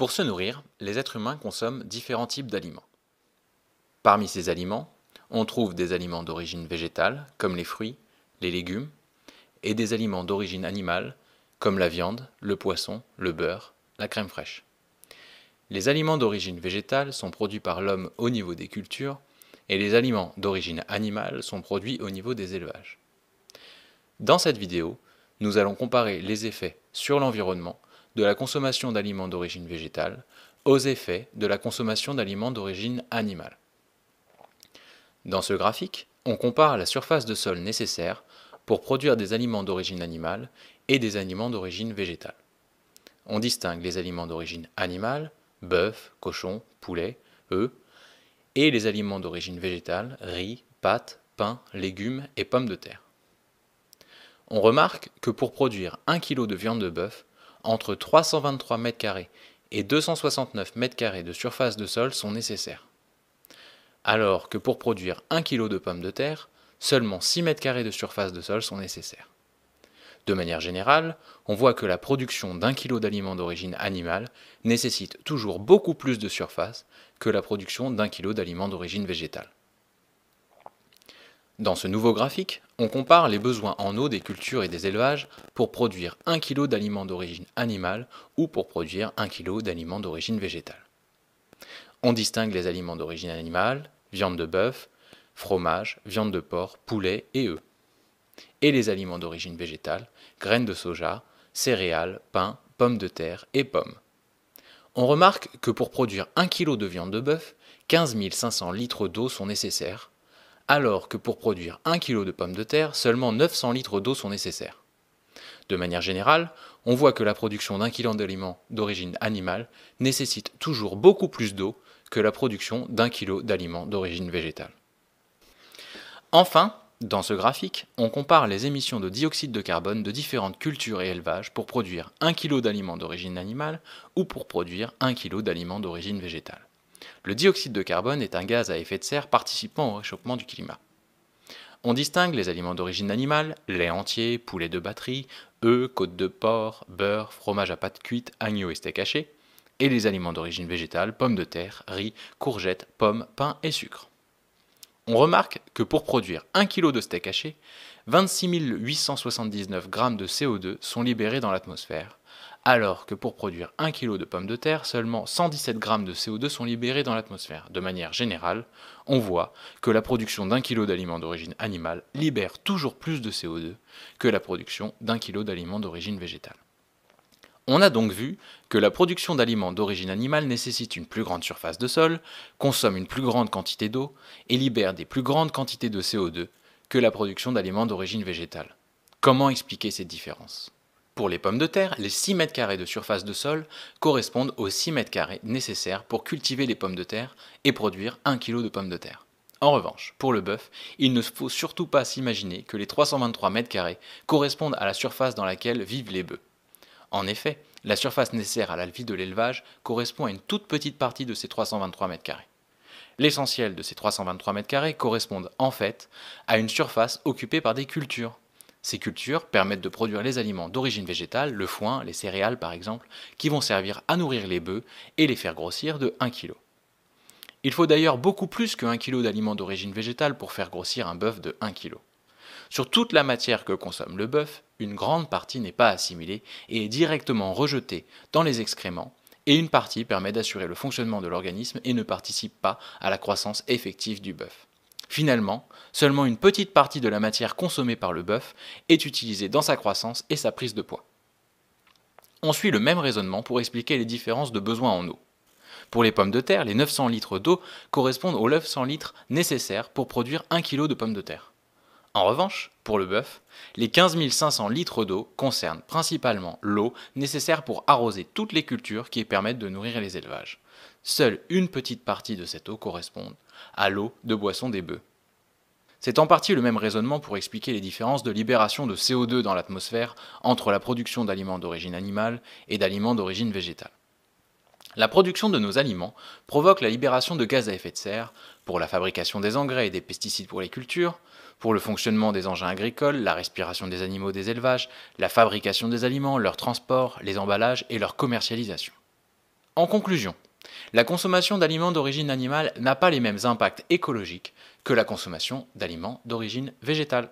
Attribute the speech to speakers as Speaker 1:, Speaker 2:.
Speaker 1: Pour se nourrir, les êtres humains consomment différents types d'aliments. Parmi ces aliments, on trouve des aliments d'origine végétale, comme les fruits, les légumes, et des aliments d'origine animale, comme la viande, le poisson, le beurre, la crème fraîche. Les aliments d'origine végétale sont produits par l'homme au niveau des cultures, et les aliments d'origine animale sont produits au niveau des élevages. Dans cette vidéo, nous allons comparer les effets sur l'environnement de la consommation d'aliments d'origine végétale aux effets de la consommation d'aliments d'origine animale. Dans ce graphique, on compare la surface de sol nécessaire pour produire des aliments d'origine animale et des aliments d'origine végétale. On distingue les aliments d'origine animale, bœuf, cochon, poulet, œufs, et les aliments d'origine végétale, riz, pâtes, pain, légumes et pommes de terre. On remarque que pour produire 1 kg de viande de bœuf, entre 323 m2 et 269 m2 de surface de sol sont nécessaires alors que pour produire 1 kg de pommes de terre, seulement 6 m2 de surface de sol sont nécessaires. De manière générale, on voit que la production d'un kilo d'aliments d'origine animale nécessite toujours beaucoup plus de surface que la production d'un kilo d'aliments d'origine végétale. Dans ce nouveau graphique, on compare les besoins en eau des cultures et des élevages pour produire 1 kg d'aliments d'origine animale ou pour produire 1 kg d'aliments d'origine végétale. On distingue les aliments d'origine animale, viande de bœuf, fromage, viande de porc, poulet et œufs. Et les aliments d'origine végétale, graines de soja, céréales, pain, pommes de terre et pommes. On remarque que pour produire 1 kg de viande de bœuf, 15 500 litres d'eau sont nécessaires, alors que pour produire 1 kg de pommes de terre, seulement 900 litres d'eau sont nécessaires. De manière générale, on voit que la production d'un kilo d'aliments d'origine animale nécessite toujours beaucoup plus d'eau que la production d'un kilo d'aliments d'origine végétale. Enfin, dans ce graphique, on compare les émissions de dioxyde de carbone de différentes cultures et élevages pour produire 1 kg d'aliments d'origine animale ou pour produire 1 kg d'aliments d'origine végétale. Le dioxyde de carbone est un gaz à effet de serre participant au réchauffement du climat. On distingue les aliments d'origine animale, lait entier, poulet de batterie, œufs, côte de porc, beurre, fromage à pâte cuite, agneau et steak haché, et les aliments d'origine végétale, pommes de terre, riz, courgettes, pommes, pain et sucre. On remarque que pour produire 1 kg de steak haché, 26 879 g de CO2 sont libérés dans l'atmosphère, alors que pour produire 1 kg de pommes de terre, seulement 117 g de CO2 sont libérés dans l'atmosphère. De manière générale, on voit que la production d'un kilo d'aliments d'origine animale libère toujours plus de CO2 que la production d'un kilo d'aliments d'origine végétale. On a donc vu que la production d'aliments d'origine animale nécessite une plus grande surface de sol, consomme une plus grande quantité d'eau et libère des plus grandes quantités de CO2 que la production d'aliments d'origine végétale. Comment expliquer ces différences Pour les pommes de terre, les 6 mètres carrés de surface de sol correspondent aux 6 mètres carrés nécessaires pour cultiver les pommes de terre et produire 1 kg de pommes de terre. En revanche, pour le bœuf, il ne faut surtout pas s'imaginer que les 323 mètres carrés correspondent à la surface dans laquelle vivent les bœufs. En effet, la surface nécessaire à la vie de l'élevage correspond à une toute petite partie de ces 323 mètres carrés. L'essentiel de ces 323 mètres carrés correspondent en fait à une surface occupée par des cultures. Ces cultures permettent de produire les aliments d'origine végétale, le foin, les céréales par exemple, qui vont servir à nourrir les bœufs et les faire grossir de 1 kg. Il faut d'ailleurs beaucoup plus que 1 kg d'aliments d'origine végétale pour faire grossir un bœuf de 1 kg. Sur toute la matière que consomme le bœuf, une grande partie n'est pas assimilée et est directement rejetée dans les excréments, et une partie permet d'assurer le fonctionnement de l'organisme et ne participe pas à la croissance effective du bœuf. Finalement, seulement une petite partie de la matière consommée par le bœuf est utilisée dans sa croissance et sa prise de poids. On suit le même raisonnement pour expliquer les différences de besoins en eau. Pour les pommes de terre, les 900 litres d'eau correspondent aux 900 litres nécessaires pour produire 1 kg de pommes de terre. En revanche, pour le bœuf, les 15 500 litres d'eau concernent principalement l'eau nécessaire pour arroser toutes les cultures qui permettent de nourrir les élevages. Seule une petite partie de cette eau correspond à l'eau de boisson des bœufs. C'est en partie le même raisonnement pour expliquer les différences de libération de CO2 dans l'atmosphère entre la production d'aliments d'origine animale et d'aliments d'origine végétale. La production de nos aliments provoque la libération de gaz à effet de serre pour la fabrication des engrais et des pesticides pour les cultures, pour le fonctionnement des engins agricoles, la respiration des animaux des élevages, la fabrication des aliments, leur transport, les emballages et leur commercialisation. En conclusion, la consommation d'aliments d'origine animale n'a pas les mêmes impacts écologiques que la consommation d'aliments d'origine végétale.